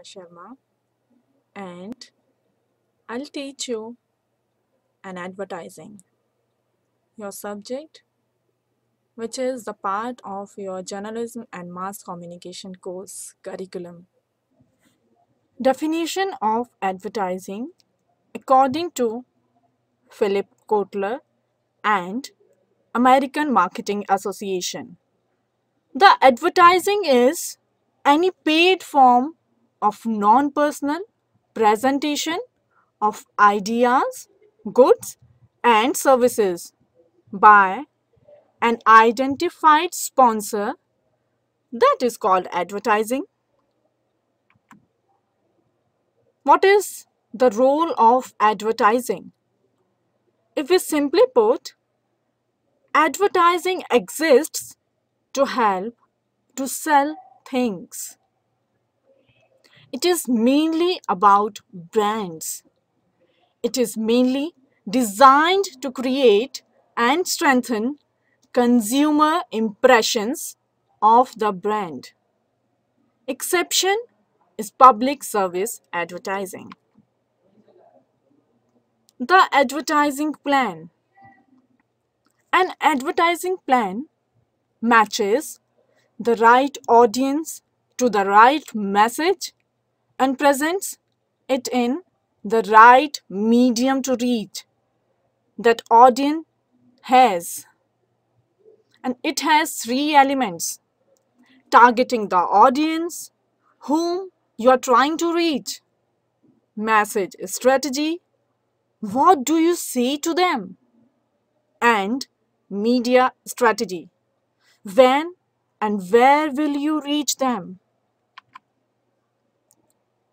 Sharma and I'll teach you an advertising, your subject, which is the part of your journalism and mass communication course curriculum. Definition of advertising according to Philip Kotler and American Marketing Association. The advertising is any paid form of non personal presentation of ideas, goods, and services by an identified sponsor that is called advertising. What is the role of advertising? If we simply put, advertising exists to help to sell things. It is mainly about brands. It is mainly designed to create and strengthen consumer impressions of the brand. Exception is public service advertising. The advertising plan. An advertising plan matches the right audience to the right message and presents it in the right medium to reach that audience has. And it has three elements targeting the audience whom you are trying to reach, message strategy, what do you say to them, and media strategy. When and where will you reach them?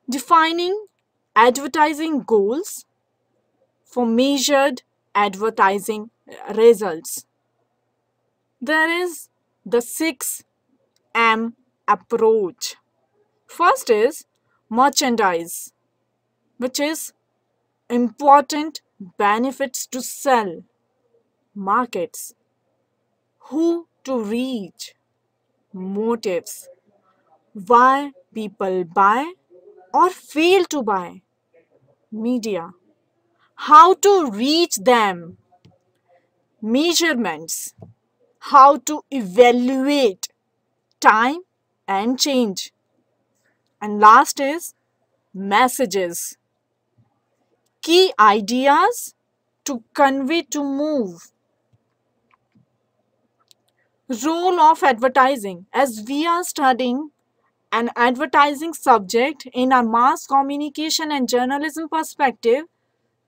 Defining advertising goals for measured advertising results. There is the 6M approach. First is merchandise, which is important benefits to sell, markets, who to reach, motives, why people buy or fail to buy, media, how to reach them, measurements, how to evaluate time and change. And last is messages, key ideas to convey to move. Role of advertising. As we are studying an advertising subject in our mass communication and journalism perspective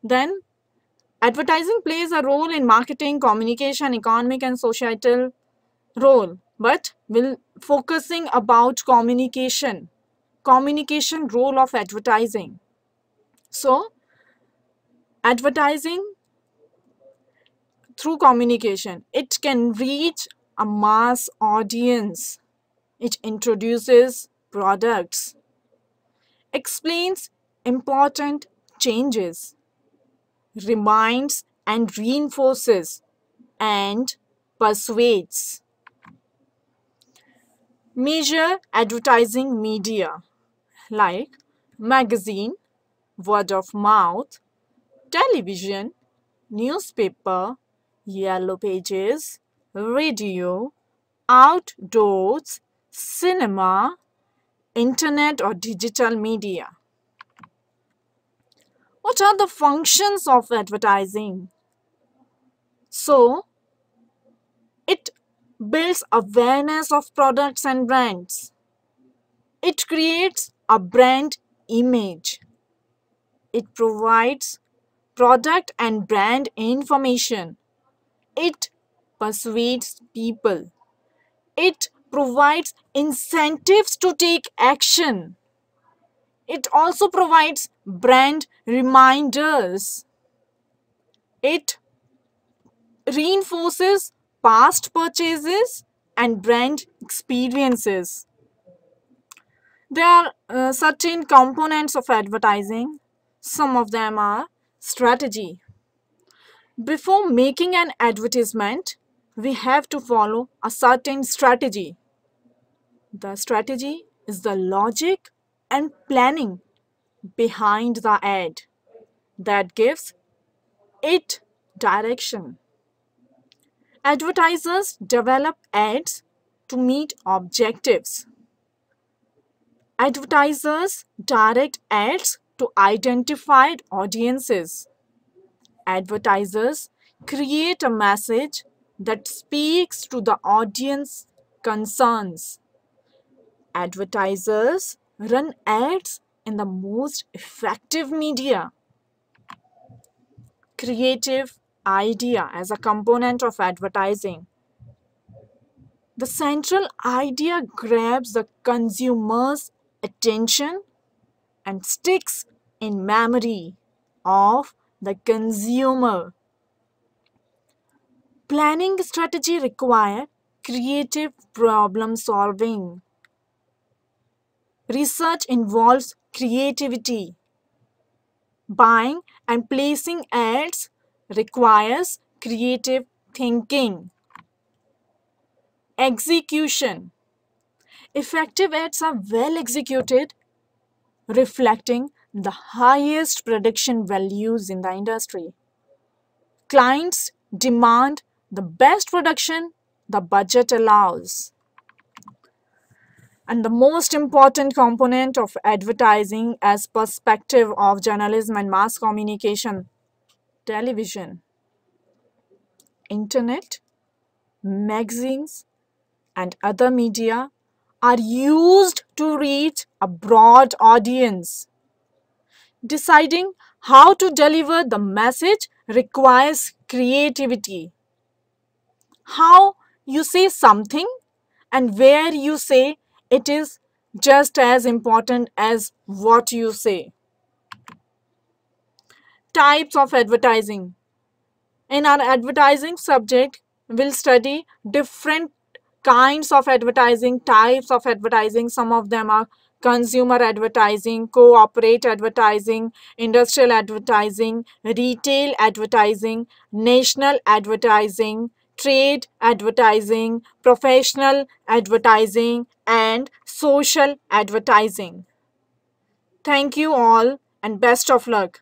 then advertising plays a role in marketing communication economic and societal role but we'll focusing about communication communication role of advertising so advertising through communication it can reach a mass audience. It introduces products, explains important changes, reminds and reinforces, and persuades. Major advertising media like magazine, word of mouth, television, newspaper, yellow pages, radio, outdoors, cinema, internet or digital media. What are the functions of advertising? So, it builds awareness of products and brands. It creates a brand image. It provides product and brand information. It persuades people. It provides incentives to take action. It also provides brand reminders. It reinforces past purchases and brand experiences. There are uh, certain components of advertising. Some of them are strategy. Before making an advertisement, we have to follow a certain strategy. The strategy is the logic and planning behind the ad that gives it direction. Advertisers develop ads to meet objectives. Advertisers direct ads to identified audiences. Advertisers create a message that speaks to the audience concerns. Advertisers run ads in the most effective media. Creative idea as a component of advertising. The central idea grabs the consumer's attention and sticks in memory of the consumer. Planning strategy require creative problem solving. Research involves creativity. Buying and placing ads requires creative thinking. Execution. Effective ads are well executed, reflecting the highest production values in the industry. Clients demand the best production the budget allows. And the most important component of advertising as perspective of journalism and mass communication, television, internet, magazines, and other media are used to reach a broad audience. Deciding how to deliver the message requires creativity. How you say something and where you say it is just as important as what you say. Types of advertising. In our advertising subject, we'll study different kinds of advertising, types of advertising. Some of them are consumer advertising, corporate advertising, industrial advertising, retail advertising, national advertising, trade advertising, professional advertising, and social advertising. Thank you all and best of luck.